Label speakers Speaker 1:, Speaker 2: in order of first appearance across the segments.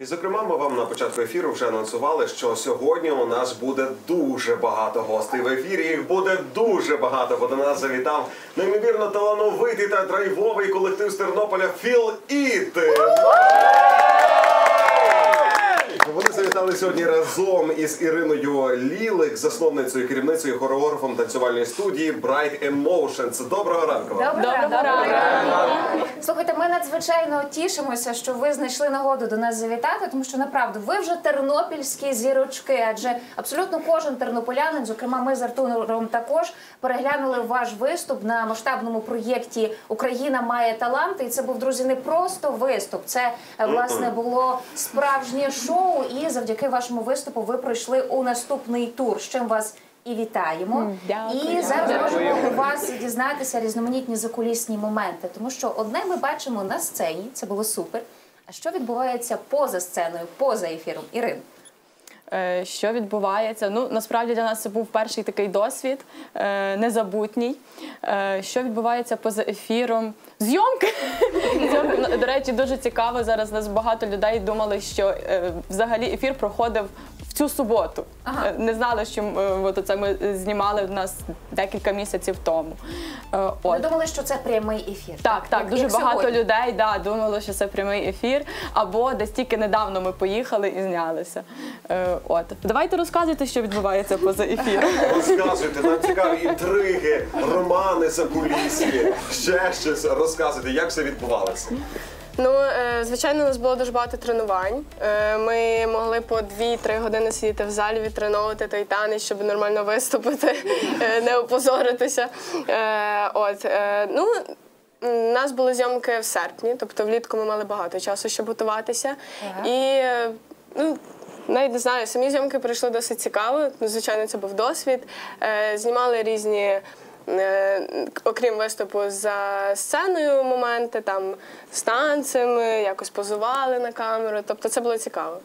Speaker 1: І зокрема, ми вам на початку ефіру вже анонсували, що сьогодні у нас буде дуже багато гостей в ефірі. Їх буде дуже багато, бо до нас завітав неймовірно талановитий та драйвовий колектив з Тернополя Філ Іт. Вони завітали сьогодні разом із Іриною Лілик, засновницею, керівницею, хореографом танцювальної студії Bright Emotions. Доброго ранку. вам.
Speaker 2: Доброго ранку. Слухайте, ми надзвичайно тішимося, що ви знайшли нагоду до нас завітати, тому що направду ви вже тернопільські зірочки, адже абсолютно кожен тернополянин, зокрема ми з Артуром також переглянули ваш виступ на масштабному проєкті Україна має таланти. І це був друзі не просто виступ. Це е, власне було справжнє шоу. І завдяки вашому виступу ви пройшли у наступний тур. З чим вас і вітаємо.
Speaker 3: дякую.
Speaker 2: І зараз можемо у вас дізнатися різноманітні закулісні моменти, тому що одне ми бачимо на сцені, це було супер. А що відбувається поза сценою, поза ефіром? Ірин,
Speaker 3: Що відбувається? Ну насправді для нас це був перший такий досвід, е, незабутній. Е, Що відбувається поза ефіром? Зйомки! Ну, до речі, дуже цікаво. Зараз нас багато людей думали, що е, взагалі ефір проходив цю суботу.
Speaker 2: Ага.
Speaker 3: Е, Не знали, що е, от це ми знімали в нас декілька місяців тому. Е, От.
Speaker 2: думали, що це прямий ефір?
Speaker 3: Так, так,
Speaker 2: Як-
Speaker 3: дуже
Speaker 2: як
Speaker 3: багато
Speaker 2: сьогодні?
Speaker 3: людей да, думало, що це прямий ефір, або десь тільки недавно ми поїхали і знялися. От. Давайте розказуйте, що відбувається поза ефіром.
Speaker 1: Розказуйте, нам цікаві інтриги, романи закулісні, ще щось розказуйте, як все відбувалося.
Speaker 4: Ну, е, звичайно, у нас було дуже багато тренувань. Е, Ми могли по 2-3 години сидіти в залі, відтреновувати той танець, щоб нормально виступити, е, не опозоритися. От, ну, у нас були зйомки в серпні, тобто влітку ми мали багато часу, щоб готуватися.
Speaker 2: Ага.
Speaker 4: І ну, навіть не знаю, самі зйомки пройшли досить цікаво. Ну, Звичайно, це був досвід. Знімали різні. Е, Окрім виступу за сценою моменти, там з танцями, якось позували на камеру. Тобто це було цікаво.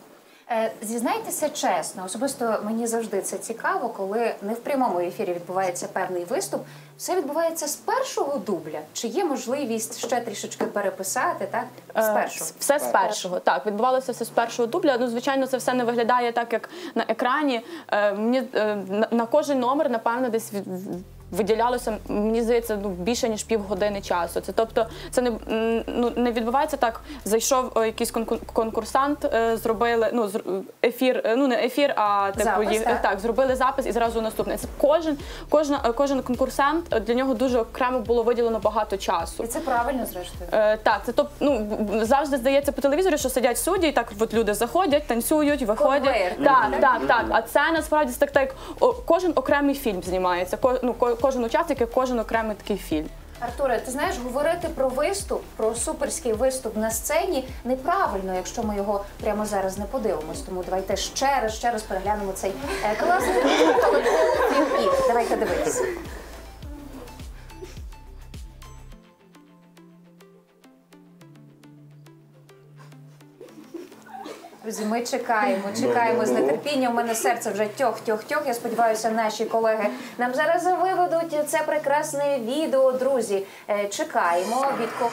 Speaker 2: Е, Зізнайтеся чесно, особисто мені завжди це цікаво, коли не в прямому ефірі відбувається певний виступ. Все відбувається з першого дубля. Чи є можливість ще трішечки переписати? Так з
Speaker 3: Е,
Speaker 2: першого
Speaker 3: Все з першого. Так, відбувалося все з першого дубля. Ну, звичайно, це все не виглядає так, як на екрані. Мені на- на кожен номер, напевно, десь від- виділялося, мені здається, ну більше ніж півгодини часу. Це тобто, це не ну не відбувається так. Зайшов о, якийсь конку- конкурсант, е, зробили ну ефір, е, ну не ефір, а типу
Speaker 2: Запис,
Speaker 3: їх
Speaker 2: так?
Speaker 3: так, зробили запис і зразу наступне. Це кожен, кожна, кожен конкурсант е, для нього дуже окремо було виділено багато часу.
Speaker 2: і це правильно зрештою.
Speaker 3: Е, так, це топ, ну завжди здається по телевізору, що сидять судді, і так от люди заходять, танцюють, виходять.
Speaker 2: Конвейер.
Speaker 3: Так, так, так. А це насправді так, так кожен окремий фільм знімається. Ко, ну, ко- кожен учасник, і кожен окремий такий фільм.
Speaker 2: Артуре, ти знаєш, говорити про виступ, про суперський виступ на сцені неправильно, якщо ми його прямо зараз не подивимось. Тому давайте ще раз, ще раз переглянемо цей е, класний «Фільм Давайте дивитися. Друзі, ми чекаємо, чекаємо з нетерпінням. У мене серце вже тьох-тьох-тьох. Я сподіваюся, наші колеги нам зараз виведуть це прекрасне відео. Друзі, Е, чекаємо від ко-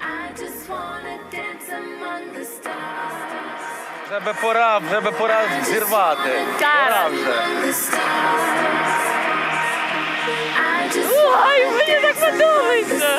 Speaker 5: I just wanna dance among the stars.
Speaker 6: Вже би пора, вже би пора зірвати. Пора вже.
Speaker 3: Ой, мені так подобається!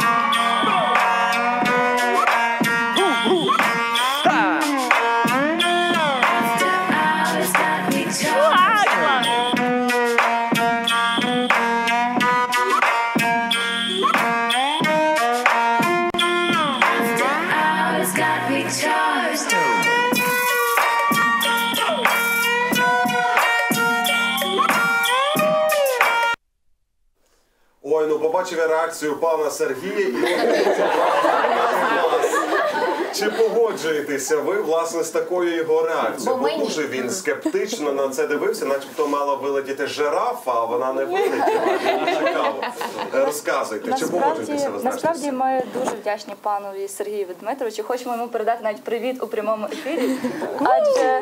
Speaker 1: реакцію пана Сергія і. Чи погоджуєтеся ви власне з такою його реакцією?
Speaker 2: Бо
Speaker 1: Бо
Speaker 2: мені-
Speaker 1: дуже він скептично на це дивився, начебто мала вилетіти жирафа, а вона не вилетіла. Він Цікаво. Е, Розказуйте, чи
Speaker 7: Насправді,
Speaker 1: погоджуєтеся ви з
Speaker 7: насправді ми дуже вдячні панові Сергію Дмитровичу. Хочемо йому передати навіть привіт у прямому ефірі. Адже,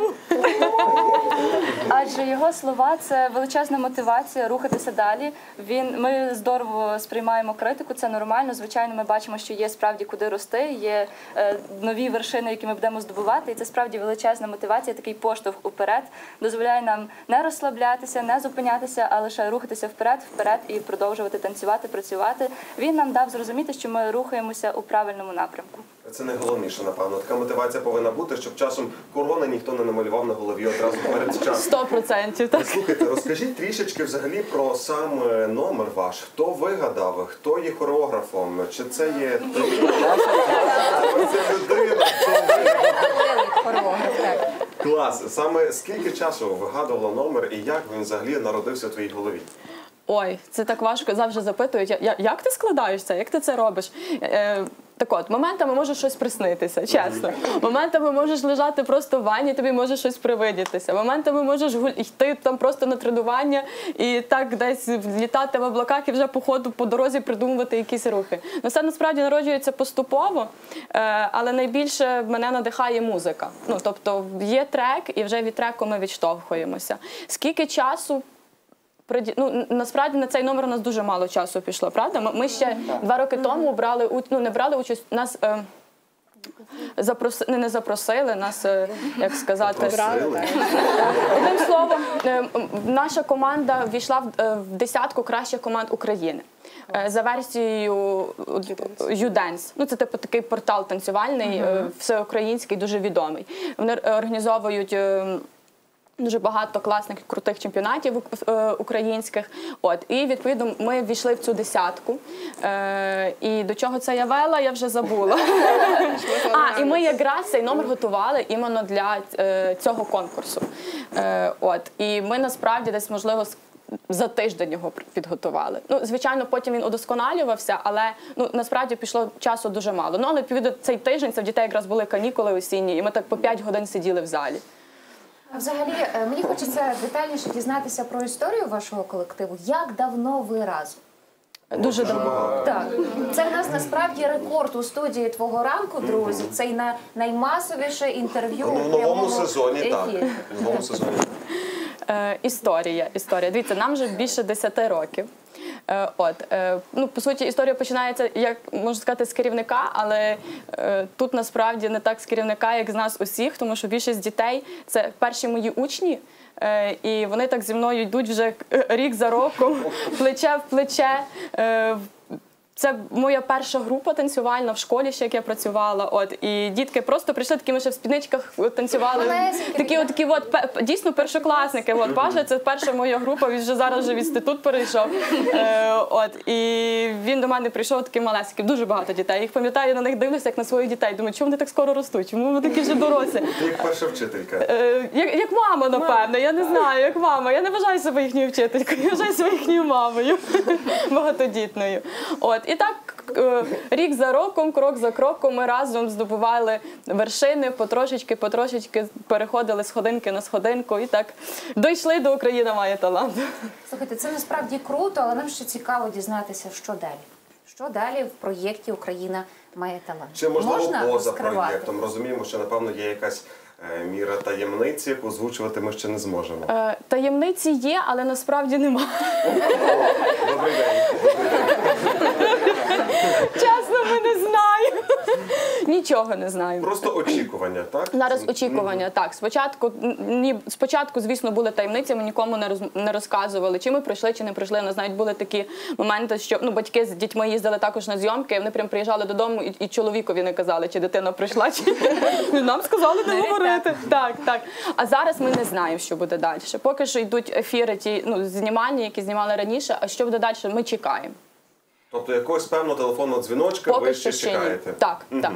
Speaker 7: адже його слова це величезна мотивація рухатися далі. Він ми здорово сприймаємо критику, це нормально. Звичайно, ми бачимо, що є справді куди рости, є е, нові вершини, які ми будемо здобувати. І це справді величезна мотивація, такий поштовх уперед дозволяє нам не розслаблятися, не зупинятися, а лише рухатися вперед, вперед і продовжувати танцювати, працювати. Він нам дав зрозуміти, що ми рухаємося у правильному напрямку.
Speaker 1: Це найголовніше, напевно. Така мотивація повинна бути, щоб часом корони ніхто не намалював на голові одразу перед часом.
Speaker 3: Сто процентів. Так.
Speaker 1: Слухайте, розкажіть трішечки взагалі про сам е, номер ваш. Хто вигадав, хто є хореографом? Чи це є ти? Це людина?
Speaker 2: Хореограф, так.
Speaker 1: Клас. Саме скільки часу вигадувала номер і як він взагалі народився в твоїй голові?
Speaker 3: Ой, це так важко. Завжди запитують, «Я- я- як ти складаєш це? Як ти це робиш? Так от, моментами може щось приснитися, чесно. Моментами можеш лежати просто в ванні, тобі може щось привидітися. Моментами можеш йти там просто на тренування і так десь літати в облаках і вже по ходу по дорозі придумувати якісь рухи. Ну, це насправді народжується поступово, е, але найбільше мене надихає музика. Ну, тобто є трек, і вже від треку ми відштовхуємося. Скільки часу Ну, насправді на цей номер у нас дуже мало часу пішло, правда? Ми, ще два роки тому брали у- ну, не брали участь. Нас е, запроси, не, не запросили, нас, е, як сказати, Одним словом, е, наша команда ввійшла в, е, десятку кращих команд України. За версією Юденс. Ну, це типу такий портал танцювальний, всеукраїнський, дуже відомий. Вони організовують. Дуже багато класних крутих чемпіонатів е, українських. От і відповідно ми ввійшли в цю десятку. Е, і до чого це я вела, я вже забула. а, і ми якраз цей номер готували іменно для е, цього конкурсу. Е, от і ми насправді десь можливо за тиждень його підготували. Ну, звичайно, потім він удосконалювався, але ну насправді пішло часу дуже мало. Ну але відповідно цей тиждень це в дітей якраз були канікули осінні, і ми так по 5 годин сиділи в залі.
Speaker 2: А взагалі, е, мені хочеться детальніше дізнатися про історію вашого колективу. Як давно ви разом?
Speaker 3: Дуже давно.
Speaker 2: Так, це в нас насправді рекорд у студії твого ранку, друзі. Це й на наймасовіше інтерв'ю
Speaker 1: Ну,
Speaker 2: у
Speaker 1: в новому сезоні так. В новому сезоні.
Speaker 3: Е, історія. Історія. Дивіться, нам вже більше 10 років. Е, от, е, ну, по суті, історія починається, як можна сказати, з керівника, але е, тут насправді не так з керівника, як з нас усіх, тому що більшість дітей це перші мої учні. І вони так зі мною йдуть вже рік за роком, плече в плече. Е, це моя перша група танцювальна в школі, ще як я працювала. От і дітки просто прийшли такими ще в спідничках танцювали.
Speaker 2: Малесенькі
Speaker 3: Такі, от такі, от дійсно першокласники. От Паша, це перша моя група. Він вже зараз вже в інститут перейшов. Е, от і він до мене прийшов такий малесенький, дуже багато дітей. Я Їх пам'ятаю, на них дивлюся як на своїх дітей. Думаю, чому вони так скоро ростуть? Чому вони такі вже дорослі?
Speaker 1: Ти як перша вчителька.
Speaker 3: Е, як, як мама, напевно, я не знаю, як мама. Я не вважаю себе їхньою вчителькою, я вважаю себе їхньою мамою багатодітною. От і так. е, Рік за роком, крок за кроком, ми разом здобували вершини, потрошечки, потрошечки переходили з годинки на сходинку і так дійшли до Україна має талант.
Speaker 2: Слухайте, це насправді круто, але нам ще цікаво дізнатися, що далі. Що далі в проєкті Україна має талант?
Speaker 1: Чи можливо
Speaker 2: Можна
Speaker 1: поза
Speaker 2: розкривати?
Speaker 1: проєктом? Розуміємо, що напевно є якась е, міра таємниці, яку озвучувати ми ще не зможемо.
Speaker 3: Е, Таємниці є, але насправді немає.
Speaker 1: Добрий день.
Speaker 3: Чесно, ми не знаємо. Нічого не знаємо.
Speaker 1: Просто очікування, так?
Speaker 3: Зараз очікування. Так, спочатку ні, спочатку, звісно, були таємниці. Ми нікому не роз, не розказували, чи ми пройшли, чи не пройшли. У нас навіть були такі моменти, що ну батьки з дітьми їздили також на зйомки. Вони прям приїжджали додому і, і чоловікові не казали, чи дитина прийшла, чи нам сказали не говорити. Так, так. А зараз ми не знаємо, що буде далі. Поки що йдуть ефіри, ті ну знімальні, які знімали раніше. А що буде далі? Ми чекаємо.
Speaker 1: Тобто якогось певного телефонного дзвіночка ви ще
Speaker 3: ще ні.
Speaker 1: чекаєте.
Speaker 3: Так, так.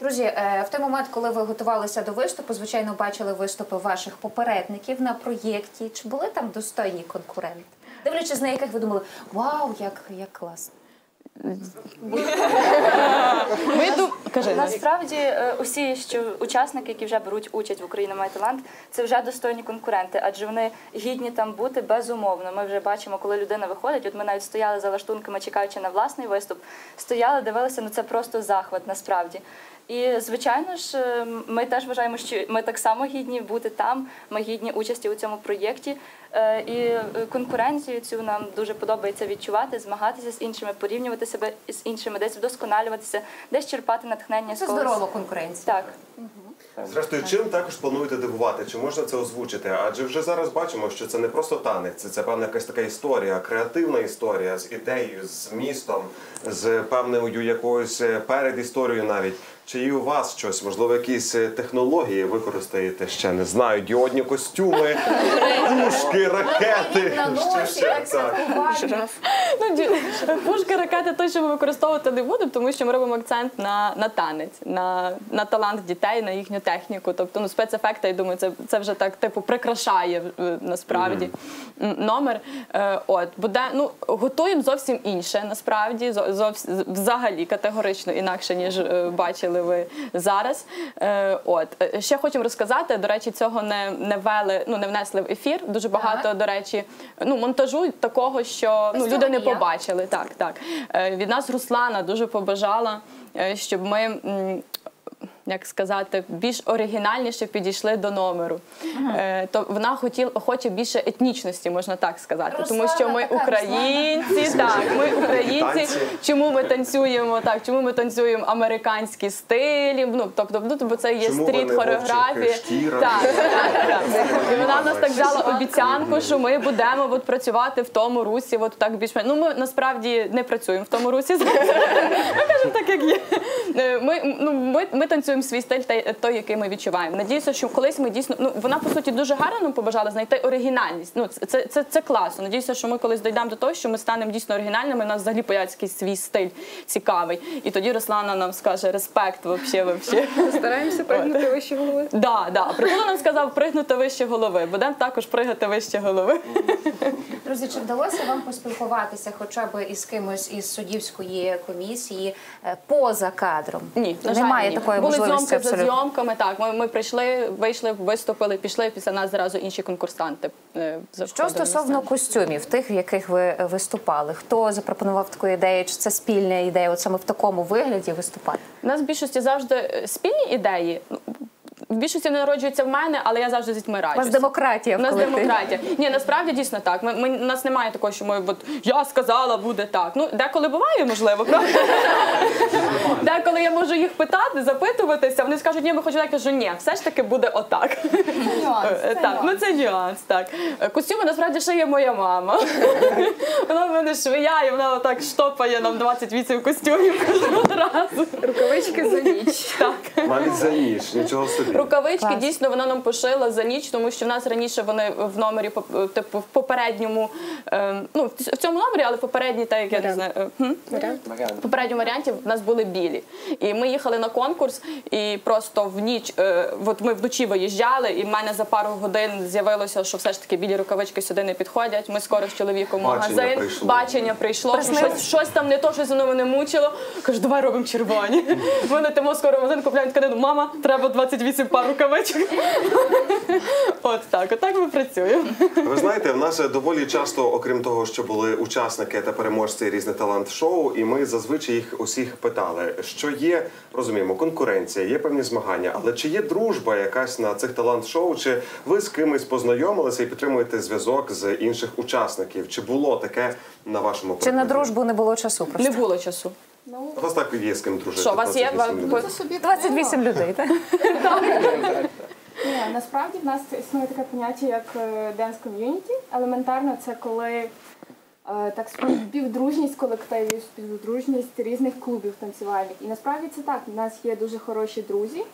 Speaker 2: Друзі, е, в той момент, коли ви готувалися до виступу, звичайно, бачили виступи ваших попередників на проєкті. Чи були там достойні конкуренти? Дивлячись на яких ви думали, вау, як, як класно.
Speaker 3: Ми, ду- Кажи,
Speaker 7: Насправді е, усі що учасники, які вже беруть участь в Україна має талант, це вже достойні конкуренти, адже вони гідні там бути безумовно. Ми вже бачимо, коли людина виходить. От ми навіть стояли за лаштунками, чекаючи на власний виступ. Стояли, дивилися, ну це просто захват насправді. І звичайно ж, е, ми теж вважаємо, що ми так само гідні бути там. Ми гідні участі у цьому проєкті. Е, І е, конкуренцію цю нам дуже подобається відчувати, змагатися з іншими, порівнювати себе з іншими, десь вдосконалюватися, десь черпати натхнення
Speaker 2: Це здорова конкуренція.
Speaker 7: Так.
Speaker 1: Зрештою, чим також плануєте дивувати? Чи можна це озвучити? Адже вже зараз бачимо, що це не просто танець, це, це певна якась така історія, креативна історія з ідеєю, з містом, з певною якоюсь е, передісторією навіть. Чи є у вас щось, можливо, якісь е, технології використаєте ще не знаю, діодні костюми, пушки, ракети.
Speaker 2: На
Speaker 1: ще, ще, так.
Speaker 3: пушки, ракети точно ми використовувати не будемо, тому що ми робимо акцент на, на танець, на, на талант дітей, на їхню техніку. Тобто ну, спецефекти, я думаю, це, це вже так типу прикрашає е, насправді номер. Е, От буде ну готуємо зовсім інше, насправді зо- зовс- взагалі категорично інакше ніж е, бачили ви зараз. Е, От Е, ще хочемо розказати. До речі, цього не, не вели, ну не внесли в ефір. Дуже багато, до речі, ну монтажу такого, що ну люди не побачили. Так, так. Е, Від нас Руслана дуже побажала, щоб ми. Як сказати, більш оригінальніше підійшли до номеру. Е, то вона хотіла хоче більше етнічності, можна так сказати. тому що ми
Speaker 2: така
Speaker 3: українці, так, ми українці. Чому ми танцюємо так? Чому ми танцюємо американські стилі? Ну тобто, ну тобто це є стріт. Так, так, так. І вона нас так взяла обіцянку, що ми будемо от працювати в тому русі. От так більш ну ми насправді не працюємо в тому русі. Ми кажемо так, як є. Е, Ми, ну, ми, ми танцюємо свій стиль, той, той, який ми відчуваємо. Надіюся, що колись ми дійсно ну вона по суті дуже гарно нам побажала знайти оригінальність. Ну це, це, це, це класно. Надіюся, що ми колись дійдемо до того, що ми станемо дійсно оригінальними. У нас взагалі появиться якийсь свій стиль цікавий. І тоді Руслана нам скаже респект, вообще, вообще.
Speaker 8: Стараємося пригнути вище голови.
Speaker 3: Да, да. Притула нам сказав пригнути вище голови. Будемо також пригати вище голови.
Speaker 2: Друзі, чи вдалося вам поспілкуватися хоча б із кимось із суддівської комісії е, поза кадром?
Speaker 3: Ні, на жаль,
Speaker 2: немає
Speaker 3: ні.
Speaker 2: такої
Speaker 3: Були
Speaker 2: можливості
Speaker 3: зйомки за зйомками. Так, ми, ми прийшли, вийшли, виступили, пішли. Після нас зразу інші конкурсанти. е,
Speaker 2: Що
Speaker 3: заходили на
Speaker 2: стосовно
Speaker 3: сцену.
Speaker 2: костюмів, тих, в яких ви е, виступали, хто запропонував таку ідею? Чи це спільна ідея? От саме в такому вигляді виступати?
Speaker 3: У нас в більшості завжди е, спільні ідеї. Ну, В більшості не народжуються в мене, але я завжди з дітьми
Speaker 2: У
Speaker 3: раджуся.
Speaker 2: вас демократія
Speaker 3: У нас демократія. Ні, насправді дійсно так. Ми, ми, у нас немає такого, що ми от, я сказала, буде так. Ну, деколи буває, можливо, правда? деколи я можу їх питати, запитуватися, вони скажуть, ні, ми хочемо так, я кажу, ні, все ж таки буде отак. Е, так, ну це нюанс, так. Е, Костюми насправді шиє моя мама. вона в мене швия, і вона отак штопає нам 28 костюмів кожного разу.
Speaker 8: Рукавички за ніч.
Speaker 3: Так.
Speaker 1: Навіть за ніч, нічого собі.
Speaker 3: Рукавички
Speaker 2: Клас.
Speaker 3: дійсно вона нам пошила за ніч, тому що в нас раніше вони в номері поп- типу в попередньому, е, ну в цьому номері, але в попередній, так як я не знаю. е, хм? В попередньому варіанті в нас були білі. І ми їхали на конкурс, і просто в ніч, е, от ми вночі виїжджали, і в мене за пару годин з'явилося, що все ж таки білі рукавички сюди не підходять. Ми скоро з чоловіком в
Speaker 1: Бачення
Speaker 3: магазин.
Speaker 1: прийшло.
Speaker 3: Бачення прийшло, що щось, щось там не то, щось воно мене мучило. Кажу, давай робимо червоні. Ми летимо скоро в магазин, купляємо тканину. Мама, треба 28 пар рукавичок. От так, отак ми працюємо.
Speaker 1: Ви знаєте, в нас доволі часто, окрім того, що були учасники та переможці різних талант-шоу, і ми зазвичай їх усіх питали, що є, розуміємо, конкуренція, є певні змагання, але чи є дружба якась на цих талант-шоу? Чи ви з кимось познайомилися і підтримуєте зв'язок з інших учасників? Чи було таке на вашому
Speaker 2: Чи на дружбу не було часу? Просто
Speaker 3: Не було часу.
Speaker 1: У вас так є з ким дружити.
Speaker 3: Що, у вас є
Speaker 1: 28 людей.
Speaker 3: ви-
Speaker 2: 28 людей, так?
Speaker 9: Ні, насправді в нас існує таке поняття, як dance community. Елементарно, це коли е, так співдружність колективів, співдружність різних клубів танцювальних. І насправді це так. У нас є дуже хороші друзі.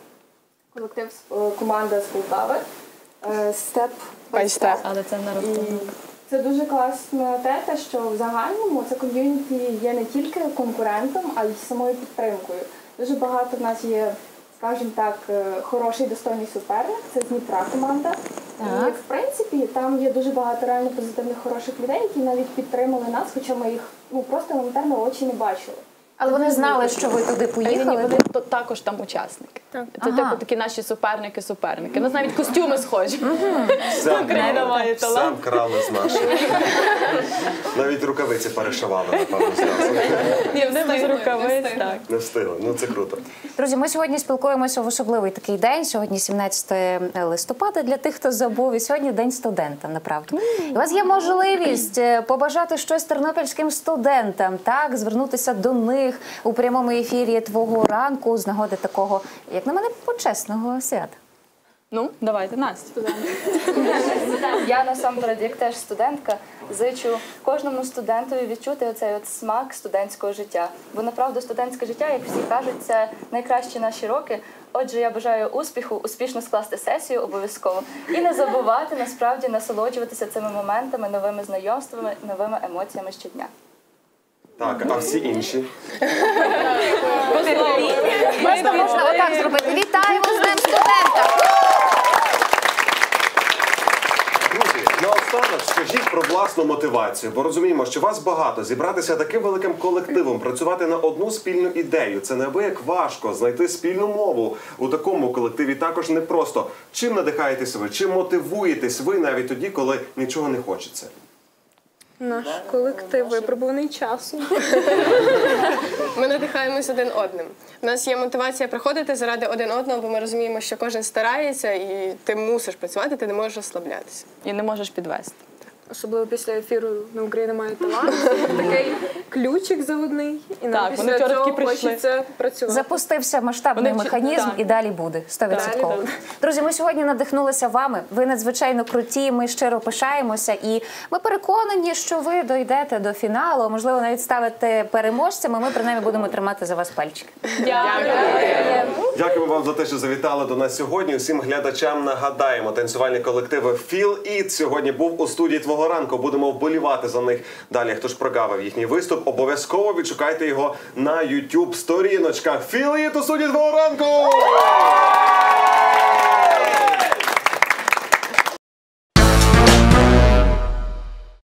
Speaker 9: Колектив е, команда з Полтави. е, Степ.
Speaker 3: Але це не
Speaker 9: І це дуже класно те, те, що в загальному це ком'юніті є не тільки конкурентом, а й самою підтримкою. Дуже багато в нас є, скажімо так, е, хороший достойний суперник. Це з Дніпра команда. І в принципі там є дуже багато реально позитивних хороших людей, які навіть підтримали нас, хоча ми їх ну просто елементарно очі не бачили.
Speaker 2: Але вони знали, що ви туди
Speaker 3: ні,
Speaker 2: поїхали.
Speaker 3: вони то- також там учасники. Це типу такі наші суперники-суперники. У нас навіть костюми схожі.
Speaker 1: Сам
Speaker 3: Україна має талант.
Speaker 1: Сам крали з наших. Навіть рукавиці перешивали, напевно, зразу.
Speaker 3: Ні, вони без рукавиць, так.
Speaker 1: Не встигли. Ну це круто.
Speaker 2: Друзі, ми сьогодні спілкуємося в особливий такий день. Сьогодні 17 листопада для тих, хто забув. І сьогодні день студента. Направду у вас є можливість е, побажати щось тернопільським студентам, так звернутися до них у прямому ефірі твого ранку з нагоди такого, як на мене, почесного свята.
Speaker 3: Ну, давайте, Настя.
Speaker 7: Я насамперед, як теж студентка, зичу кожному студентові відчути оцей от смак студентського життя. Бо направду студентське життя, як всі кажуть, це найкращі наші роки. Отже, я бажаю успіху, успішно скласти сесію обов'язково і не забувати насправді насолоджуватися цими моментами, новими знайомствами, новими емоціями щодня.
Speaker 1: Так, а всі інші.
Speaker 2: Просто можна отак зробити. Вітаємо з ним студента!
Speaker 1: Друзі, наостанок скажіть про власну мотивацію, бо розуміємо, що вас багато. Зібратися таким великим колективом, працювати на одну спільну ідею. Це неабияк важко знайти спільну мову у такому колективі. Також непросто. Чим надихаєтесь ви? Чим мотивуєтесь ви навіть тоді, коли нічого не хочеться?
Speaker 8: Наш колектив випробуваний часом.
Speaker 4: Ми надихаємось один одним. У нас є мотивація приходити заради один одного, бо ми розуміємо, що кожен старається, і ти мусиш працювати, ти не можеш розслаблятися.
Speaker 3: І не можеш підвести.
Speaker 8: Особливо після ефіру на Україна має талант. Такий ключик заводний. І нам
Speaker 3: Так, вони
Speaker 8: після
Speaker 3: вчора
Speaker 8: цього
Speaker 3: прийшли.
Speaker 8: хочеться працювати.
Speaker 2: Запустився масштабний
Speaker 3: Вони вчи-
Speaker 2: механізм
Speaker 3: так.
Speaker 2: і далі буде 100%.
Speaker 8: Буде.
Speaker 2: Друзі, ми сьогодні надихнулися вами. Ви надзвичайно круті. Ми щиро пишаємося, і ми переконані, що ви дойдете до фіналу. Можливо, навіть ставите переможцями. Ми принаймні будемо тримати за вас пальчики.
Speaker 1: Дякуємо вам за те, що завітали до нас сьогодні. Усім глядачам нагадаємо, танцювальні колективи Feel It сьогодні був у студії твого ранку. Будемо вболівати за них далі. Хто ж прогавив їхній виступ? Обов'язково відшукайте його на YouTube сторіночках. філії у студії твого ранку!